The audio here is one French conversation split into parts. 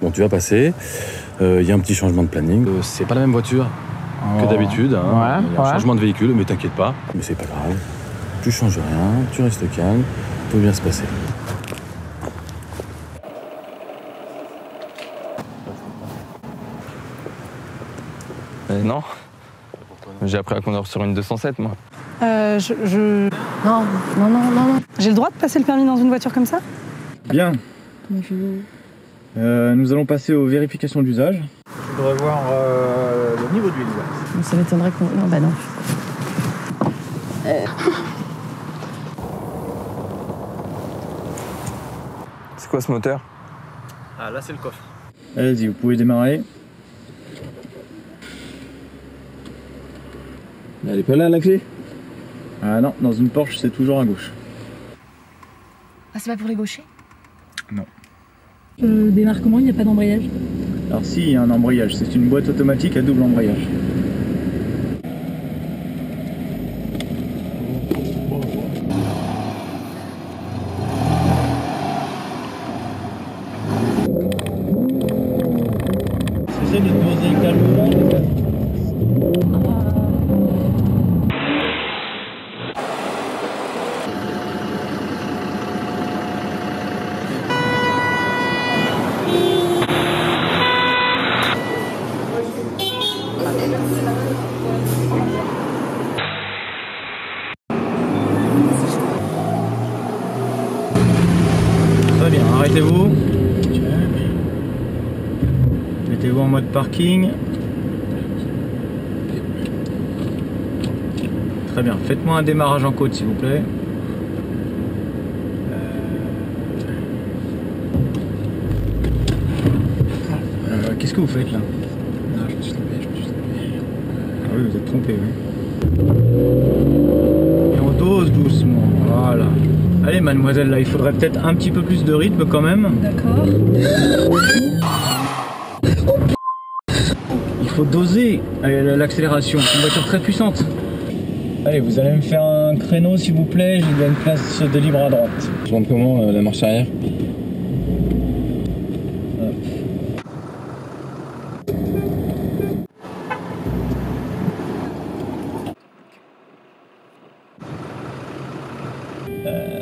Bon, tu vas passer. Il y a un petit changement de planning. Euh, c'est pas la même voiture que d'habitude. hein. Ouais, Il y a un ouais. changement de véhicule, mais t'inquiète pas. Mais c'est pas grave. Tu changes rien, tu restes calme, tout va bien se passer. Euh, non. J'ai appris à conduire sur une 207, moi. Euh, je, je- Non, non, non, non, non. J'ai le droit de passer le permis dans une voiture comme ça? Bien. Euh, nous allons passer aux vérifications d'usage. Je voudrais voir euh, le niveau d'huile. Ça m'étonnerait qu'on. Non, bah non. C'est quoi ce moteur? Ah, là, c'est le coffre. Allez-y, vous pouvez démarrer. Elle est pas là la clé? Ah non, dans une Porsche, c'est toujours à gauche. Ah, c'est pas pour les gauchers? Je démarre comment? Il n'y a pas d'embrayage Alors si, il y a un embrayage. C'est une boîte automatique à double embrayage. Essayez de poser calmement. Très bien, arrêtez-vous. Mettez-vous en mode parking. Très bien, faites-moi un démarrage en côte s'il vous plaît. Euh, euh, Qu'est-ce que vous faites là? Non, je me suis trompé, je me suis trompé. Ah oui, vous êtes trompé, oui. Et on dose doucement, voilà. Allez mademoiselle, là il faudrait peut-être un petit peu plus de rythme quand même. D'accord. Il faut doser l'accélération, c'est une voiture très puissante. Allez, vous allez me faire un créneau s'il vous plaît, j'ai une place de libre à droite. Je monte comment euh, la marche arrière Euh,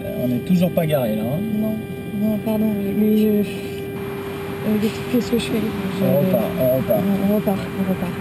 toujours pas garé là. hein. Non, non, pardon, mais je. euh, Qu'est-ce que je fais? Je- On repart, on repart. On repart, on repart.